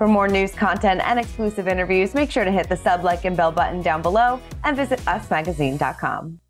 For more news content and exclusive interviews, make sure to hit the sub, like, and bell button down below and visit usmagazine.com.